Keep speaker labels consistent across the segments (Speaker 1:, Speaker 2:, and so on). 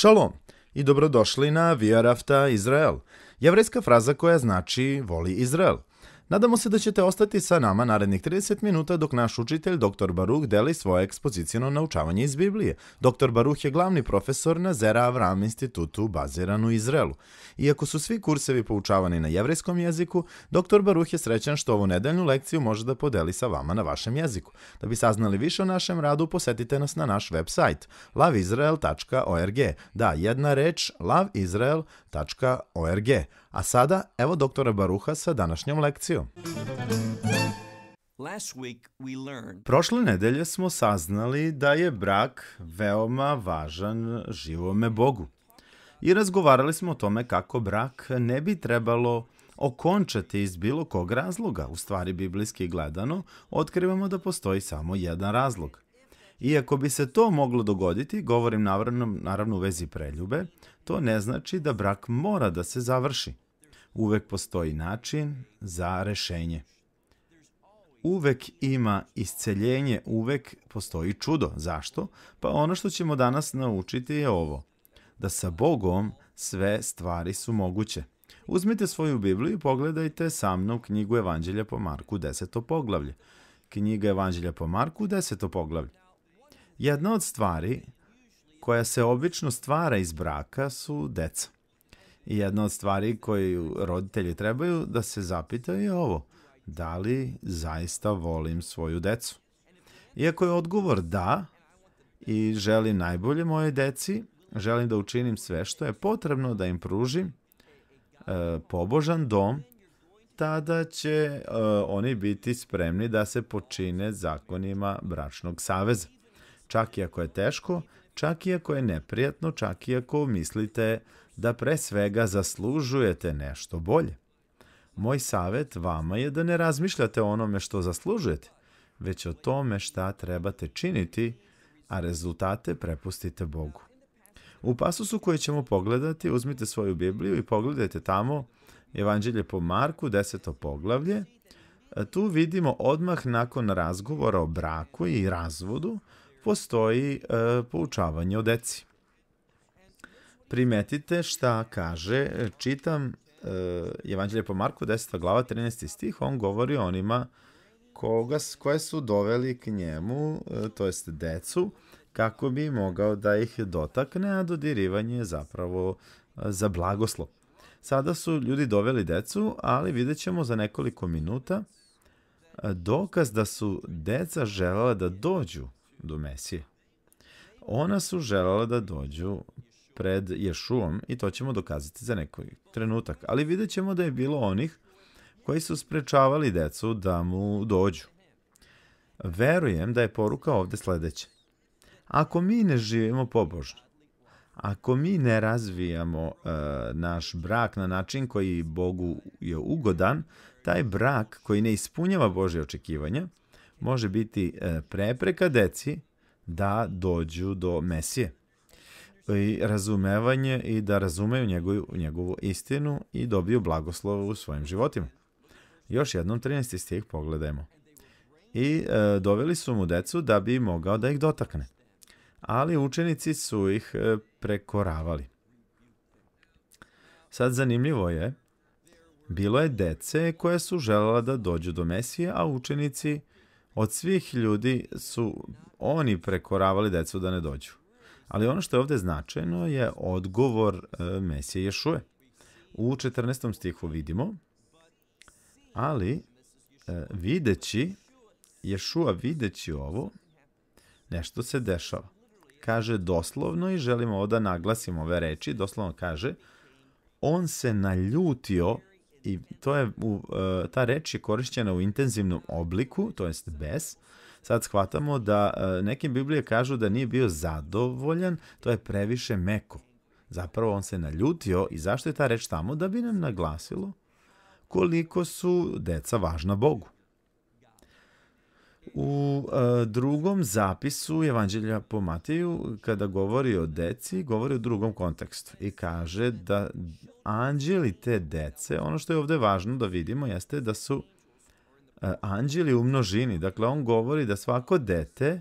Speaker 1: Šalom i dobrodošli na Via Rafta Izrael, jevrejska fraza koja znači voli Izrael. Nadamo se da ćete ostati sa nama narednih 30 minuta dok naš učitelj dr. Baruh deli svoje ekspozicijno naučavanje iz Biblije. Dr. Baruh je glavni profesor na Zera Avram institutu baziran u Izraelu. Iako su svi kursevi poučavani na jevrejskom jeziku, dr. Baruh je srećan što ovu nedeljnu lekciju može da podeli sa vama na vašem jeziku. Da bi saznali više o našem radu, posetite nas na naš web sajt lavizrael.org. Da, jedna reč lavizrael.org. A sada, evo doktora Baruha sa današnjom lekcijom. Prošle nedelje smo saznali da je brak veoma važan živome Bogu. I razgovarali smo o tome kako brak ne bi trebalo okončati iz bilo kog razloga. U stvari, biblijski gledano, otkrivamo da postoji samo jedan razlog. Iako bi se to moglo dogoditi, govorim naravno, naravno u vezi preljube, to ne znači da brak mora da se završi. Uvek postoji način za rešenje. Uvek ima isceljenje, uvek postoji čudo. Zašto? Pa ono što ćemo danas naučiti je ovo. Da sa Bogom sve stvari su moguće. Uzmite svoju Bibliju i pogledajte sa mnom knjigu Evanđelja po Marku, deseto poglavlje. Knjiga Evanđelja po Marku, deseto poglavlje. Jedna od stvari koja se obično stvara iz braka su deca. I jedna od stvari koju roditelji trebaju da se zapitaju je ovo. Da li zaista volim svoju decu? Iako je odgovor da i želim najbolje moje deci, želim da učinim sve što je potrebno da im pružim e, pobožan dom, tada će e, oni biti spremni da se počine zakonima bračnog saveza. Čak i ako je teško, čak i ako je neprijatno, čak i ako mislite da pre svega zaslužujete nešto bolje. Moj savet vama je da ne razmišljate o onome što zaslužujete, već o tome šta trebate činiti, a rezultate prepustite Bogu. U pasusu koji ćemo pogledati, uzmite svoju Bibliju i pogledajte tamo Evanđelje po Marku, deseto poglavlje. Tu vidimo odmah nakon razgovora o braku i razvodu, postoji e, poučavanje o deci. Primetite šta kaže, čitam e, Evanđelje po Marku 10. glava 13. stih, on govori onima koga, koje su doveli k njemu, e, to jest decu, kako bi mogao da ih dotakne, a dodirivanje je zapravo e, za blagoslov. Sada su ljudi doveli decu, ali vidjet ćemo za nekoliko minuta e, dokaz da su deca želela da dođu do Mesije. Ona su želela da dođu pred Ješuom i to ćemo dokazati za neki trenutak. Ali vidjet ćemo da je bilo onih koji su sprečavali decu da mu dođu. Verujem da je poruka ovde sledeća. Ako mi ne živimo pobožno, ako mi ne razvijamo uh, naš brak na način koji Bogu je ugodan, taj brak koji ne ispunjava Božje očekivanja može biti uh, prepreka deci da dođu do Mesije i razumevanje i da razumeju njegovu, njegovu istinu i dobiju blagoslov u svojim životima. Još jednom 13. stih pogledajmo. I e, doveli su mu decu da bi mogao da ih dotakne. Ali učenici su ih e, prekoravali. Sad zanimljivo je, bilo je dece koje su želela da dođu do Mesije, a učenici od svih ljudi su oni prekoravali decu da ne dođu. Ali ono što je ovde značajno je odgovor e, Mesije Ješuje. U 14. stihu vidimo, ali e, videći, Ješua videći ovo, nešto se dešava. Kaže doslovno i želimo ovdje da naglasimo ove reči, doslovno kaže, on se naljutio i to je, u, e, ta reč je korišćena u intenzivnom obliku, to jest bez, sad shvatamo da e, neke Biblije kažu da nije bio zadovoljan, to je previše meko. Zapravo on se naljutio i zašto je ta reč tamo? Da bi nam naglasilo koliko su deca važna Bogu. U e, drugom zapisu Evanđelja po Mateju, kada govori o deci, govori u drugom kontekstu i kaže da anđeli te dece, ono što je ovde važno da vidimo jeste da su E, anđeli u množini. Dakle, on govori da svako dete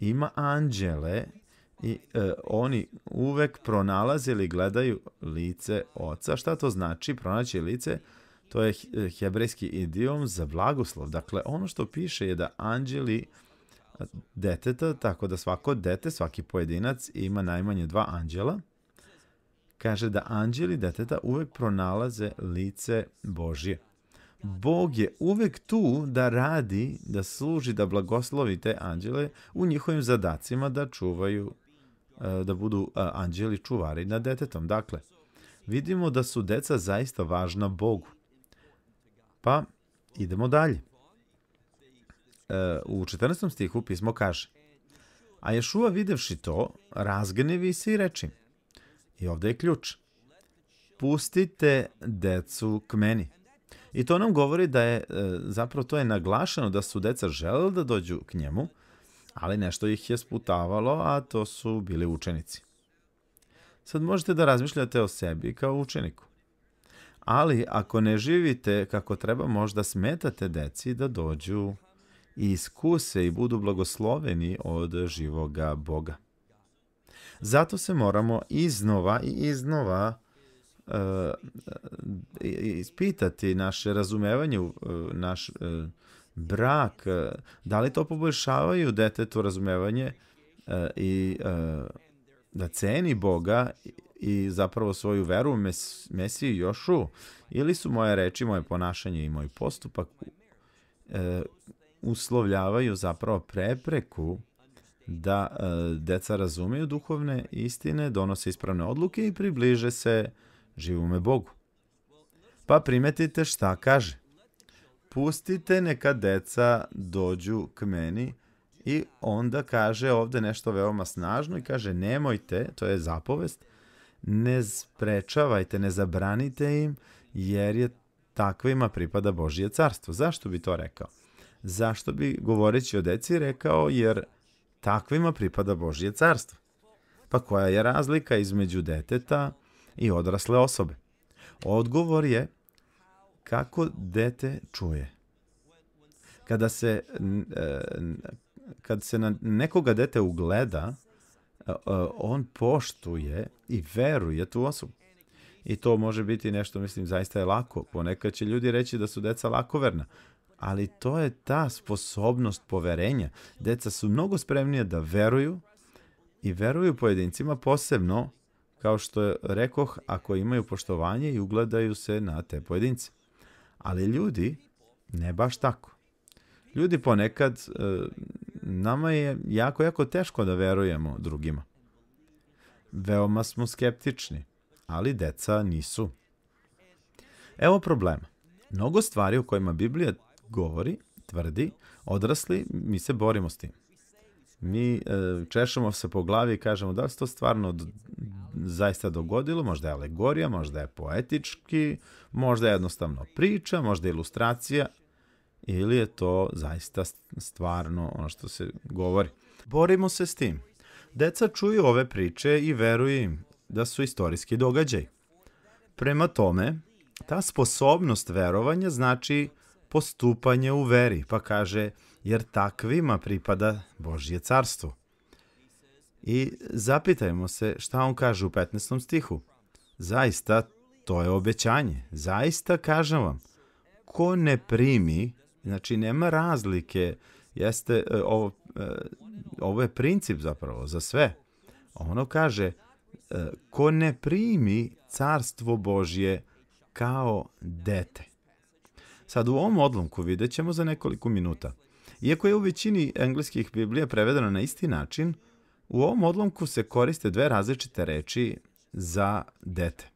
Speaker 1: ima anđele I e, oni uvek pronalaze ili gledaju lice oca. Šta to znači pronaći lice? To je hebrejski idiom za blagoslov. Dakle, ono što piše je da anđeli deteta, tako da svako dete, svaki pojedinac ima najmanje dva anđela. Kaže da anđeli deteta uvek pronalaze lice Božje. Bog je uvek tu da radi, da služi, da blagoslovi te anđele u njihovim zadacima da čuvaju, da budu anđeli čuvari nad detetom. Dakle, vidimo da su deca zaista važna Bogu. Pa, idemo dalje. E, u 14. stihu pismo kaže A Ješua videvši to, razgnevi se i reči. I ovde je ključ. Pustite decu k meni. I to nam govori da je, e, zapravo to je naglašeno da su deca želeli da dođu k njemu, ali nešto ih je sputavalo, a to su bili učenici. Sad možete da razmišljate o sebi kao učeniku. Ali ako ne živite kako treba, možda smetate deci da dođu i iskuse i budu blagosloveni od živoga Boga. Zato se moramo iznova i iznova uh, ispitati naše razumevanje, uh, naš uh, brak, da li to poboljšavaju detetu razumevanje i da ceni Boga i zapravo svoju veru u mes, Mesiju Jošu ili su moje reči, moje ponašanje i moj postupak uslovljavaju zapravo prepreku da e, deca razumeju duhovne istine, donose ispravne odluke i približe se živome Bogu. Pa primetite šta kaže. Pustite neka deca dođu k meni i onda kaže ovde nešto veoma snažno i kaže nemojte, to je zapovest, ne sprečavajte, ne zabranite im jer je takvima pripada Božije carstvo. Zašto bi to rekao? Zašto bi, govoreći o deci, rekao jer takvima pripada Božje carstvo? Pa koja je razlika između deteta i odrasle osobe? Odgovor je kako dete čuje. Kada se, e, kad se na nekoga dete ugleda, on poštuje i veruje tu osobu. I to može biti nešto, mislim, zaista je lako. Ponekad će ljudi reći da su deca lakoverna, ali to je ta sposobnost poverenja. Deca su mnogo spremnije da veruju i veruju pojedincima posebno, kao što rekoh, ako imaju poštovanje i ugledaju se na te pojedince. Ali ljudi, ne baš tako. Ljudi ponekad, e, nama je jako, jako teško da verujemo drugima. Veoma smo skeptični, ali deca nisu. Evo problema. Mnogo stvari o kojima Biblija govori, tvrdi, odrasli, mi se borimo s tim. Mi e, češamo se po glavi i kažemo da li se to stvarno zaista dogodilo, možda je alegorija, možda je poetički, možda je jednostavno priča, možda je ilustracija, ili je to zaista stvarno ono što se govori. Borimo se s tim. Deca čuju ove priče i veruju im da su istorijski događaj. Prema tome, ta sposobnost verovanja znači postupanje u veri, pa kaže, jer takvima pripada Božje carstvo. I zapitajmo se šta on kaže u 15. stihu. Zaista, to je obećanje. Zaista, kažem vam, ko ne primi, znači nema razlike, jeste, e, ovo, e, ovo je princip zapravo za sve. Ono kaže, e, ko ne primi carstvo Božje kao dete. Sad u ovom odlomku vidjet ćemo za nekoliko minuta. Iako je u većini engleskih biblija prevedeno na isti način, u ovom odlomku se koriste dve različite reči za dete.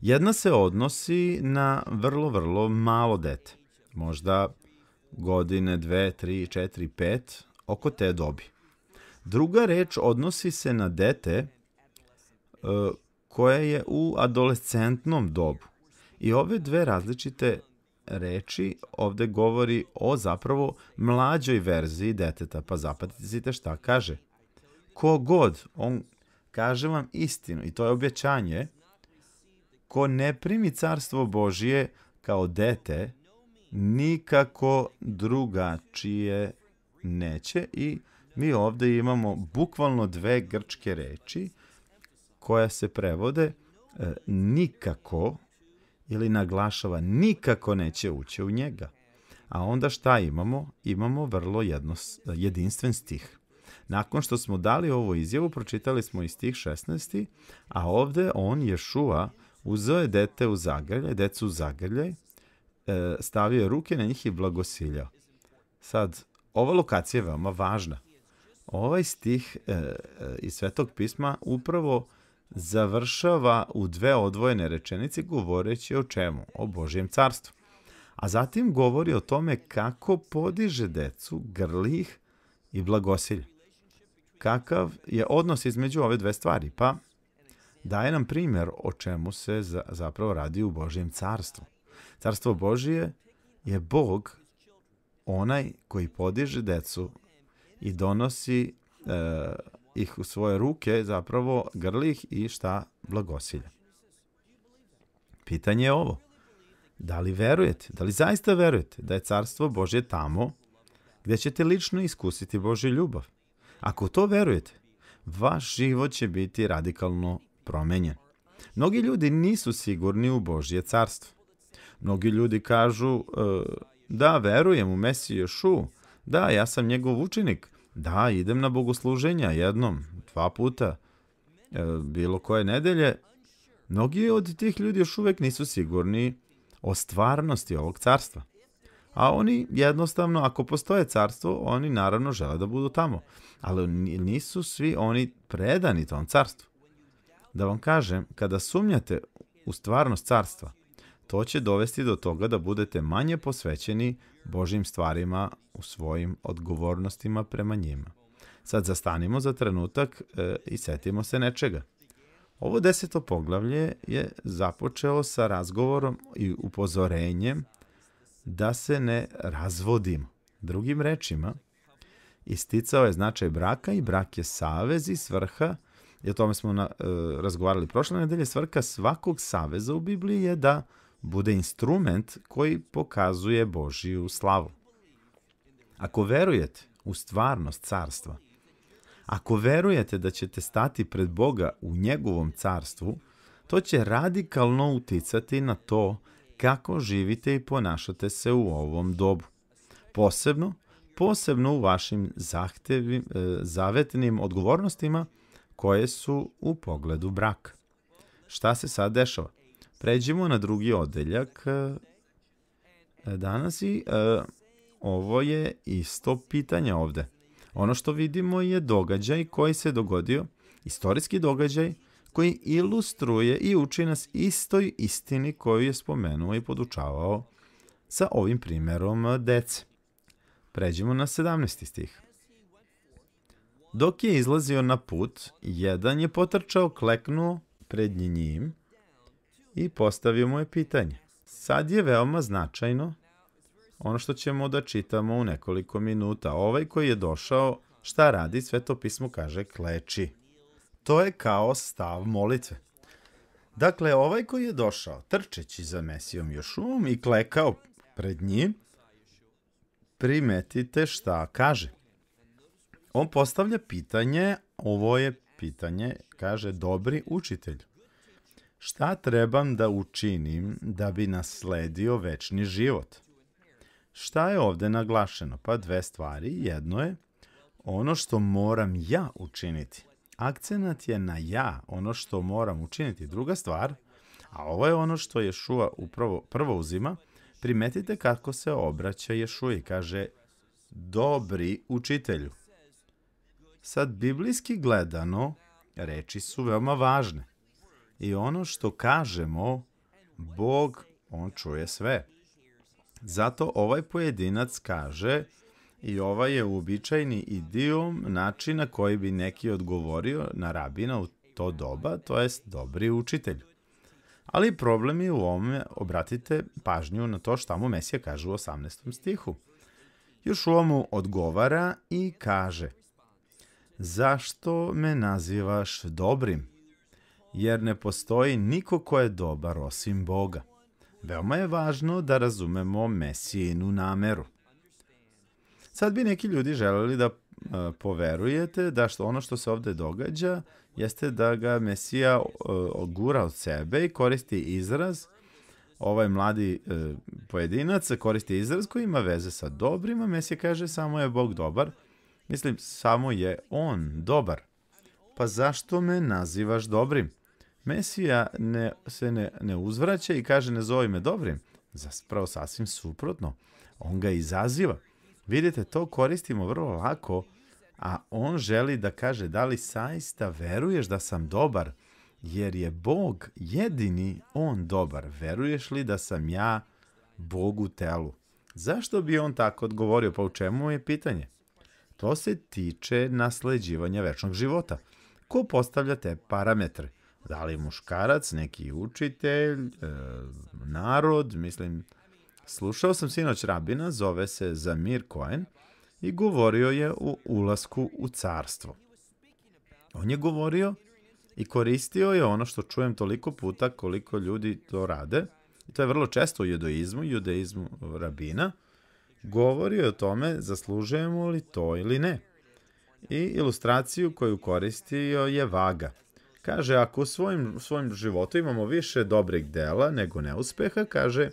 Speaker 1: Jedna se odnosi na vrlo, vrlo malo dete. Možda godine, dve, tri, četiri, pet, oko te dobi. Druga reč odnosi se na dete uh, koje je u adolescentnom dobu. I ove dve različite reči ovde govori o zapravo mlađoj verziji deteta. Pa zapatite šta kaže. Ko god, on kaže vam istinu i to je objećanje, ko ne primi carstvo Božije kao dete, nikako drugačije neće i Mi ovde imamo bukvalno dve grčke reči koja se prevode e, nikako ili naglašava nikako neće ući u njega. A onda šta imamo? Imamo vrlo jedno, jedinstven stih. Nakon što smo dali ovu izjavu, pročitali smo i stih 16. A ovde on, Ješua, uzeo je dete u zagrljaj, decu u zagrljaj, stavio je ruke na njih i blagosiljao. Sad, ova lokacija je veoma važna. Ovaj stih e, e, iz Svetog pisma upravo završava u dve odvojene rečenice govoreći o čemu? O Božjem carstvu. A zatim govori o tome kako podiže decu, grli ih i blagosilje. Kakav je odnos između ove dve stvari? Pa daje nam primjer o čemu se za, zapravo radi u Božjem carstvu. Carstvo Božije je Bog onaj koji podiže decu i donosi e, ih u svoje ruke, zapravo grli ih i šta blagosilja. Pitanje je ovo. Da li verujete, da li zaista verujete da je carstvo Božje tamo gde ćete lično iskusiti Božju ljubav? Ako to verujete, vaš život će biti radikalno promenjen. Mnogi ljudi nisu sigurni u Božje carstvo. Mnogi ljudi kažu, e, da, verujem u Mesiju Šu, da, ja sam njegov učenik, da, idem na bogosluženja jednom, dva puta, e, bilo koje nedelje. Mnogi od tih ljudi još uvek nisu sigurni o stvarnosti ovog carstva. A oni jednostavno, ako postoje carstvo, oni naravno žele da budu tamo. Ali nisu svi oni predani tom carstvu. Da vam kažem, kada sumnjate u stvarnost carstva, to će dovesti do toga da budete manje posvećeni Božim stvarima u svojim odgovornostima prema njima. Sad zastanimo za trenutak e, i setimo se nečega. Ovo deseto poglavlje je započeo sa razgovorom i upozorenjem da se ne razvodimo. Drugim rečima, isticao je značaj braka i brak je savez i svrha, i o tome smo na, e, razgovarali prošle nedelje, svrha svakog saveza u Bibliji je da bude instrument koji pokazuje Božiju slavu. Ako verujete u stvarnost carstva, ako verujete da ćete stati pred Boga u njegovom carstvu, to će radikalno uticati na to kako živite i ponašate se u ovom dobu. Posebno, posebno u vašim zahtevim, e, zavetnim odgovornostima koje su u pogledu braka. Šta se sad dešava? Pređimo na drugi odeljak e, danas i e, ovo je isto pitanje ovde. Ono što vidimo je događaj koji se dogodio, istorijski događaj koji ilustruje i uči nas istoj istini koju je spomenuo i podučavao sa ovim primjerom dece. Pređimo na 17. stih. Dok je izlazio na put, jedan je potrčao, kleknuo pred njim i postavio mu je pitanje. Sad je veoma značajno ono što ćemo da čitamo u nekoliko minuta. Ovaj koji je došao, šta radi? Sveto pismo kaže kleči. To je kao stav molitve. Dakle, ovaj koji je došao, trčeći za Mesijom Jošuom i klekao pred njim, primetite šta kaže. On postavlja pitanje, ovo je pitanje, kaže, dobri učitelj. Šta trebam da učinim da bi nasledio večni život? Šta je ovde naglašeno? Pa dve stvari. Jedno je ono što moram ja učiniti. Akcenat je na ja, ono što moram učiniti. Druga stvar, a ovo je ono što Ješua upravo prvo uzima, primetite kako se obraća Ješua i kaže dobri učitelju. Sad, biblijski gledano, reči su veoma važne. I ono što kažemo, Bog, on čuje sve. Zato ovaj pojedinac kaže i ovaj je uobičajni idiom načina koji bi neki odgovorio na rabina u to doba, to jest dobri učitelj. Ali problem je u ovome, obratite pažnju na to šta mu Mesija kaže u 18. stihu. Još u ovomu odgovara i kaže Zašto me nazivaš dobrim? Jer ne postoji niko ko je dobar osim Boga. Veoma je važno da razumemo Mesijinu nameru. Sad bi neki ljudi želeli da poverujete da što ono što se ovde događa jeste da ga Mesija gura od sebe i koristi izraz ovaj mladi e, pojedinac koristi izraz koji ima veze sa dobrima, Mesija kaže samo je Bog dobar. Mislim, samo je On dobar. Pa zašto me nazivaš dobrim? Mesija ne, se ne, ne uzvraća i kaže ne zovi me dobrim. Zaspravo sasvim suprotno. On ga izaziva. Vidite, to koristimo vrlo lako, a on želi da kaže da li saista veruješ da sam dobar, jer je Bog jedini on dobar. Veruješ li da sam ja Bog u telu? Zašto bi on tako odgovorio? Pa u čemu je pitanje? To se tiče nasleđivanja večnog života. Ko postavlja te parametre? Da li muškarac, neki učitelj, e, narod, mislim, slušao sam sinoć rabina, zove se Zamir Cohen i govorio je o ulasku u carstvo. On je govorio i koristio je ono što čujem toliko puta koliko ljudi to rade, i to je vrlo često u judaizmu, judaizmu rabina, govorio je o tome zaslužujemo li to ili ne. I ilustraciju koju koristio je vaga. Kaže, ako u svojim, svojim životu imamo više dobrih dela nego neuspeha, kaže,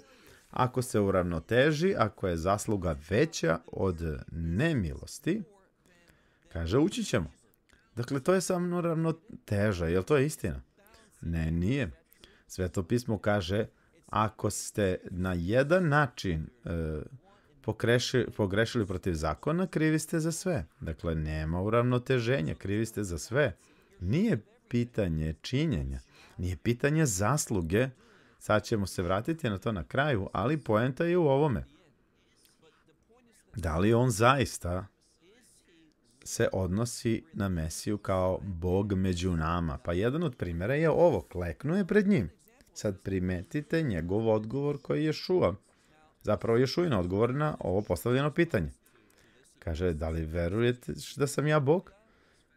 Speaker 1: ako se uravnoteži, ako je zasluga veća od nemilosti, kaže, ući ćemo. Dakle, to je samo ravnoteža, jel to je istina? Ne, nije. Sveto pismo kaže, ako ste na jedan način e, pokreši, pogrešili protiv zakona, krivi ste za sve. Dakle, nema uravnoteženja, krivi ste za sve. Nije pitanje činjenja, nije pitanje zasluge, sad ćemo se vratiti na to na kraju, ali poenta je u ovome. Da li on zaista se odnosi na Mesiju kao Bog među nama. Pa jedan od primjera je ovo, kleknuje pred njim. Sad primetite njegov odgovor koji je Šuva. Zapravo je Šuina odgovor na ovo postavljeno pitanje. Kaže, da li verujete da sam ja Bog?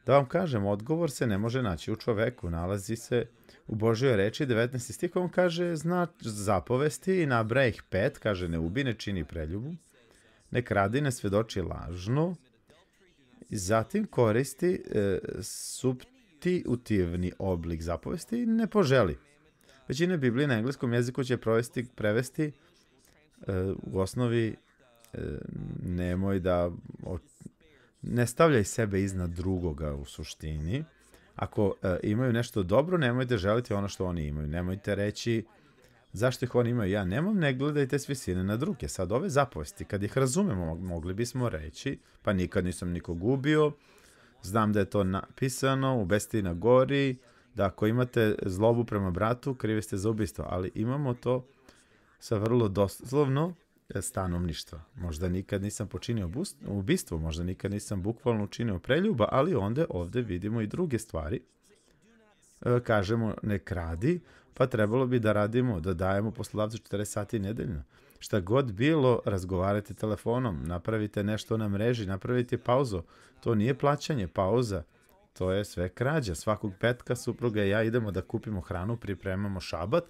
Speaker 1: Da vam kažem, odgovor se ne može naći u čoveku, nalazi se u Božoj reči 19. stih, on kaže zna zapovesti i nabraja ih pet, kaže ne ubi, ne čini preljubu, ne kradi, ne svedoči lažno, Zatim koristi e, subtitivni oblik zapovesti i ne poželi. Većina Biblije na engleskom jeziku će provesti, prevesti e, u osnovi e, nemoj da ne stavljaj sebe iznad drugoga u suštini. Ako e, imaju nešto dobro, nemojte želiti ono što oni imaju. Nemojte reći zašto ih oni imaju, ja nemam, ne gledajte s visine na druge. Sad ove zapovesti, kad ih razumemo, mogli bismo reći, pa nikad nisam nikog ubio, znam da je to napisano u Besti na gori, da ako imate zlobu prema bratu, krivi ste za ubistvo, ali imamo to sa vrlo doslovno stanovništva. Možda nikad nisam počinio ubistvo, možda nikad nisam bukvalno učinio preljuba, ali onda ovde vidimo i druge stvari. E, kažemo ne kradi, pa trebalo bi da radimo, da dajemo poslodavcu 40 sati nedeljno. Šta god bilo, razgovarajte telefonom, napravite nešto na mreži, napravite pauzu. To nije plaćanje, pauza. To je sve krađa. Svakog petka supruga i ja idemo da kupimo hranu, pripremamo šabat.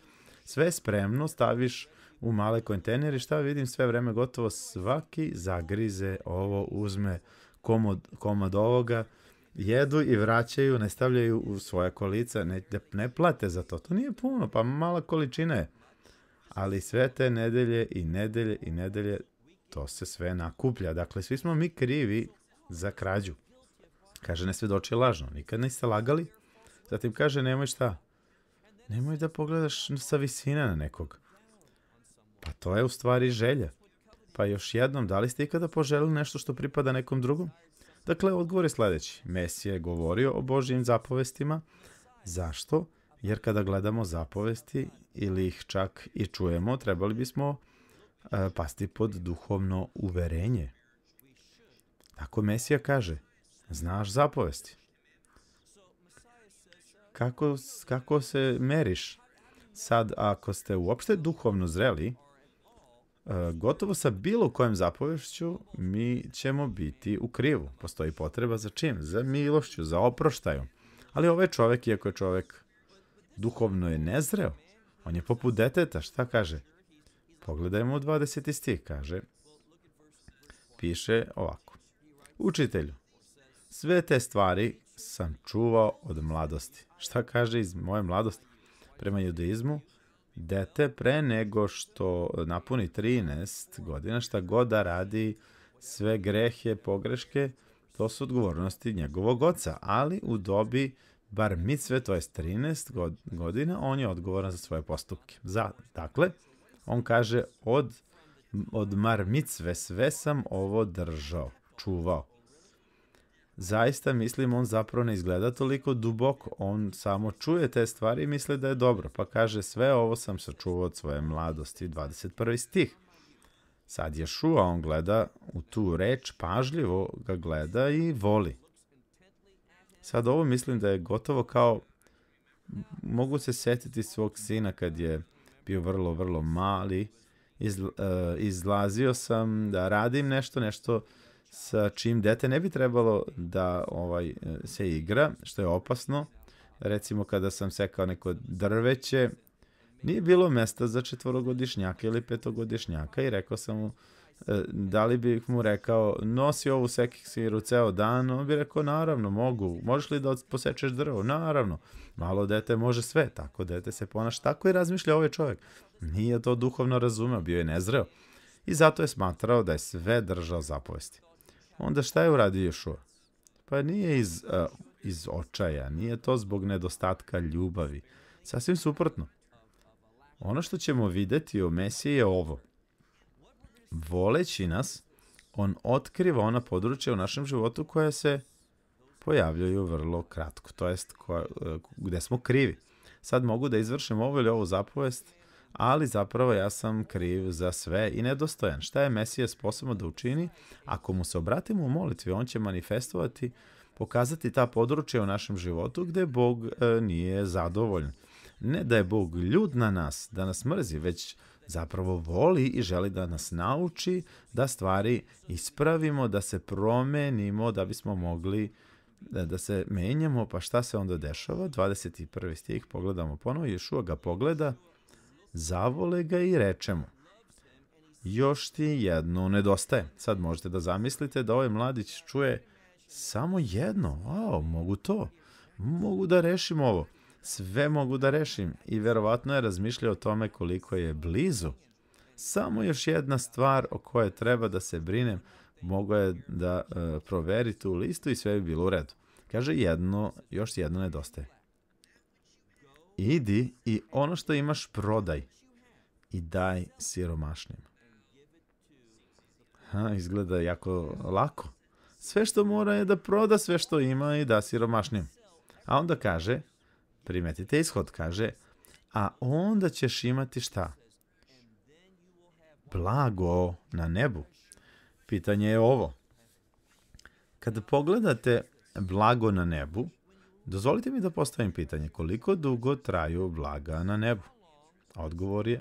Speaker 1: Sve spremno staviš u male kontejnere šta vidim sve vreme gotovo svaki zagrize ovo, uzme komod, komad ovoga, jedu i vraćaju, ne stavljaju u svoja kolica, ne, ne plate za to. To nije puno, pa mala količina je. Ali sve te nedelje i nedelje i nedelje to se sve nakuplja. Dakle, svi smo mi krivi za krađu. Kaže, ne svedoči lažno. Nikad niste lagali. Zatim kaže, nemoj šta? Nemoj da pogledaš sa visine na nekog. To je u stvari želja. Pa još jednom, da li ste ikada poželili nešto što pripada nekom drugom? Dakle, odgovor je sledeći. Mesija je govorio o Božjim zapovestima. Zašto? Jer kada gledamo zapovesti ili ih čak i čujemo, trebali bismo e, pasti pod duhovno uverenje. Tako Mesija kaže, znaš zapovesti. Kako, kako se meriš? Sad, ako ste uopšte duhovno zreli, gotovo sa bilo kojom zapovešću mi ćemo biti u krivu. Postoji potreba za čim? Za milošću, za oproštaju. Ali ovaj čovek, iako je čovek duhovno je nezreo, on je poput deteta, šta kaže? Pogledajmo u 20. stih, kaže, piše ovako. Učitelju, Sve te stvari sam čuvao od mladosti. Šta kaže iz moje mladosti? Prema judaizmu, dete pre nego što napuni 13 godina, šta god da radi, sve grehe, pogreške, to su odgovornosti njegovog oca, ali u dobi bar sve, to je 13 godina, on je odgovoran za svoje postupke. Za, dakle, on kaže, od, od mar micve sve sam ovo držao, čuvao. Zaista mislim, on zapravo ne izgleda toliko duboko, on samo čuje te stvari i misli da je dobro, pa kaže, sve ovo sam sačuvao od svoje mladosti, 21. stih. Sad je šua, on gleda u tu reč, pažljivo ga gleda i voli. Sad ovo mislim da je gotovo kao, mogu se setiti svog sina kad je bio vrlo, vrlo mali, Iz, uh, izlazio sam da radim nešto, nešto sa čim dete ne bi trebalo da ovaj se igra, što je opasno. Recimo kada sam sekao neko drveće, nije bilo mesta za četvorogodišnjaka ili petogodišnjaka i rekao sam mu e, da li bih mu rekao nosi ovu seksiru ceo dan, on bi rekao naravno mogu, možeš li da posečeš drvo? Naravno, malo dete može sve, tako dete se ponaša, tako i razmišlja ovaj čovjek. Nije to duhovno razumeo, bio je nezreo i zato je smatrao da je sve držao zapovesti. Onda šta je uradio Ješua? Pa nije iz, uh, iz očaja, nije to zbog nedostatka ljubavi. Sasvim suprotno. Ono što ćemo videti o Mesiji je ovo. Voleći nas, on otkriva ona područja u našem životu koja se pojavljaju vrlo kratko, to jest koja, gde smo krivi. Sad mogu da izvršim ovo ili ovu zapovest, ali zapravo ja sam kriv za sve i nedostojan. Šta je Mesija sposobno da učini? Ako mu se obratimo u molitvi, on će manifestovati, pokazati ta područja u našem životu gde Bog e, nije zadovoljan. Ne da je Bog ljud na nas, da nas mrzi, već zapravo voli i želi da nas nauči da stvari ispravimo, da se promenimo, da bismo mogli da, da se menjamo, pa šta se onda dešava? 21. stih, pogledamo ponovo, Ješua ga pogleda, zavole ga i reče mu, još ti jedno nedostaje. Sad možete da zamislite da ovaj mladić čuje samo jedno, wow, mogu to, mogu da rešim ovo sve mogu da rešim i verovatno je razmišljao o tome koliko je blizu. Samo još jedna stvar o kojoj treba da se brinem, mogo je da e, proveri tu listu i sve bi bilo u redu. Kaže jedno, još jedno nedostaje. Idi i ono što imaš prodaj i daj siromašnim. Ha, izgleda jako lako. Sve što mora je da proda sve što ima i da siromašnim. A onda kaže, Primetite ishod, kaže, a onda ćeš imati šta? Blago na nebu. Pitanje je ovo. Kada pogledate blago na nebu, dozvolite mi da postavim pitanje koliko dugo traju blaga na nebu? Odgovor je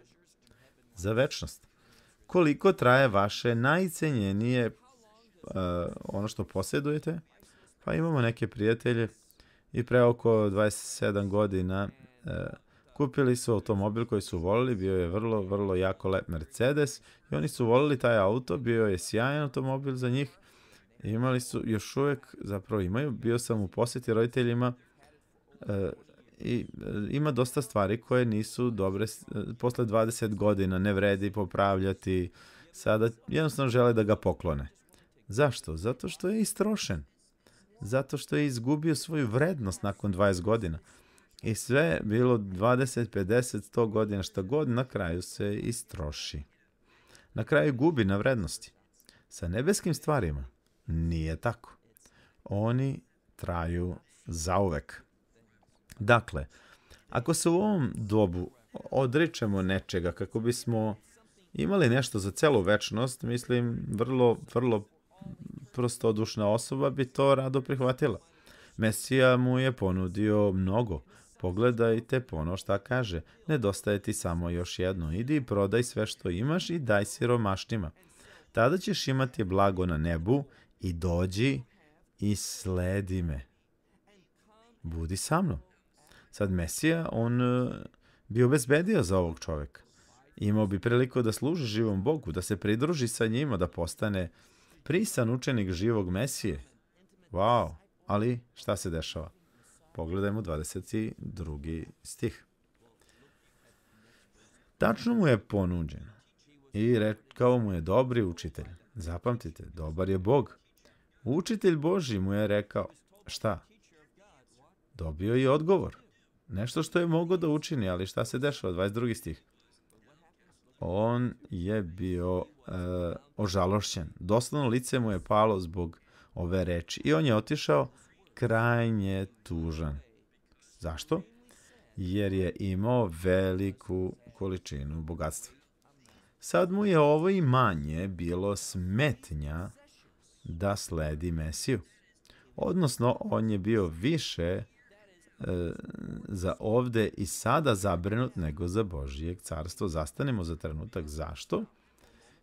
Speaker 1: za večnost. Koliko traje vaše najcenjenije uh, ono što posjedujete? Pa imamo neke prijatelje i pre oko 27 godina e, kupili su automobil koji su volili, bio je vrlo, vrlo jako lep Mercedes i oni su volili taj auto, bio je sjajan automobil za njih. Imali su, još uvek, zapravo imaju, bio sam u posjeti roditeljima e, i e, ima dosta stvari koje nisu dobre e, posle 20 godina, ne vredi popravljati, sada jednostavno žele da ga poklone. Zašto? Zato što je istrošen zato što je izgubio svoju vrednost nakon 20 godina. I sve bilo 20, 50, 100 godina, šta god, na kraju se istroši. Na kraju gubi na vrednosti. Sa nebeskim stvarima nije tako. Oni traju zauvek. Dakle, ako se u ovom dobu odričemo nečega kako bismo imali nešto za celu večnost, mislim, vrlo, vrlo prostodušna osoba bi to rado prihvatila. Mesija mu je ponudio mnogo. Pogledajte pono šta kaže. Nedostaje ti samo još jedno. Idi i prodaj sve što imaš i daj siromašnima. Tada ćeš imati blago na nebu i dođi i sledi me. Budi sa mnom. Sad Mesija, on e, bi obezbedio za ovog čoveka. Imao bi priliku da služi živom Bogu, da se pridruži sa njima, da postane prisan učenik živog Mesije. Wow, ali šta se dešava? Pogledajmo 22. stih. Tačno mu je ponuđeno i rekao mu je dobri učitelj. Zapamtite, dobar je Bog. Učitelj Boži mu je rekao, šta? Dobio je odgovor. Nešto što je mogao da učini, ali šta se dešava? 22. stih. On je bio uh, ožalošćen. Doslovno lice mu je palo zbog ove reči. I on je otišao krajnje tužan. Zašto? Jer je imao veliku količinu bogatstva. Sad mu je ovo i manje bilo smetnja da sledi Mesiju. Odnosno, on je bio više e, za ovde i sada zabrinut nego za Božijeg carstvo. Zastanemo za trenutak. Zašto?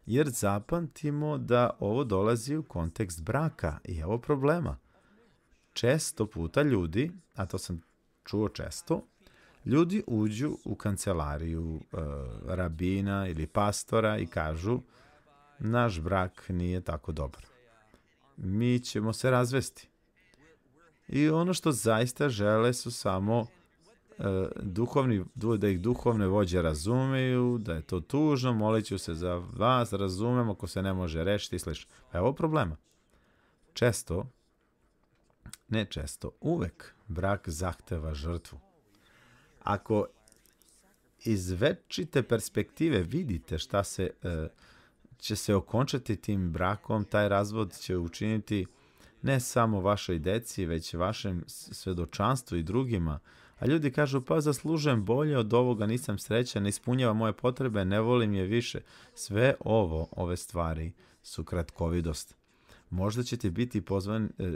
Speaker 1: Jer zapamtimo da ovo dolazi u kontekst braka i evo problema. Često puta ljudi, a to sam čuo često, ljudi uđu u kancelariju e, rabina ili pastora i kažu naš brak nije tako dobar. Mi ćemo se razvesti. I ono što zaista žele su samo e, duhovni, da ih duhovne vođe razumeju, da je to tužno, molit ću se za vas, razumem ako se ne može rešiti i slično. Pa evo problema. Često, ne često, uvek brak zahteva žrtvu. Ako iz večite perspektive vidite šta se e, će se okončati tim brakom, taj razvod će učiniti ne samo vašoj deci, već vašem svedočanstvu i drugima. A ljudi kažu, pa zaslužujem bolje od ovoga, nisam srećan, ne ispunjava moje potrebe, ne volim je više. Sve ovo, ove stvari, su kratkovidost. Možda ćete biti pozvani e,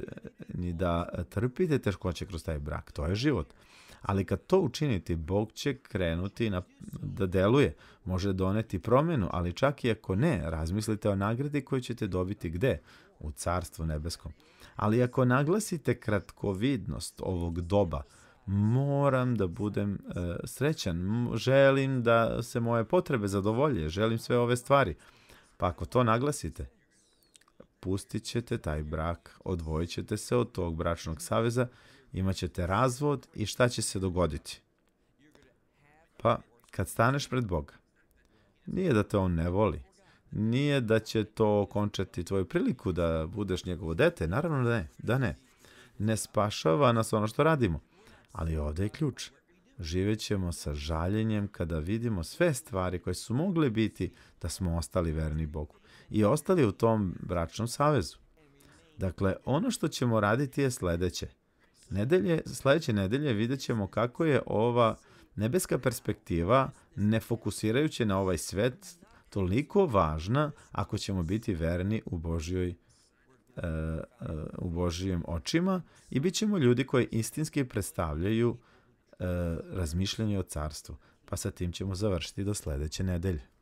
Speaker 1: da trpite teškoće kroz taj brak. To je život. Ali kad to učinite, Bog će krenuti na, da deluje. Može doneti promjenu, ali čak i ako ne, razmislite o nagradi koju ćete dobiti gde? U Carstvu nebeskom. Ali ako naglasite kratkovidnost ovog doba, moram da budem e, srećan, želim da se moje potrebe zadovolje, želim sve ove stvari. Pa ako to naglasite, pustit ćete taj brak, odvojit ćete se od tog bračnog saveza imat ćete razvod i šta će se dogoditi? Pa, kad staneš pred Boga, nije da te on ne voli, nije da će to okončati tvoju priliku da budeš njegovo dete, naravno da ne, da ne. Ne spašava nas ono što radimo, ali ovde je ključ. Živet ćemo sa žaljenjem kada vidimo sve stvari koje su mogle biti da smo ostali verni Bogu i ostali u tom bračnom savezu. Dakle, ono što ćemo raditi je sledeće. Nedelje, sledeće nedelje vidjet ćemo kako je ova nebeska perspektiva, ne fokusirajući na ovaj svet, toliko važna ako ćemo biti verni u Božjoj uh, uh, u Božijim očima i bit ćemo ljudi koji istinski predstavljaju uh, razmišljanje o carstvu. Pa sa tim ćemo završiti do sledeće nedelje.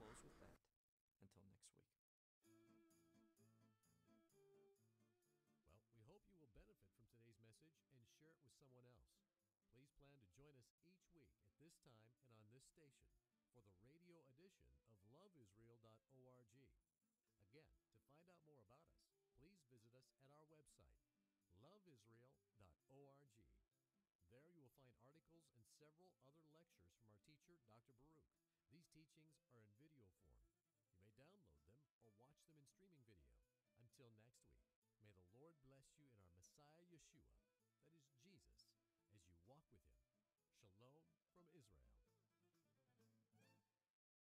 Speaker 2: teacher, Dr. Baruch. These teachings are in video form. You may download them or watch them in streaming video. Until next week, may the Lord bless you in our Messiah Yeshua, that is Jesus, as you walk with him. Shalom from Israel.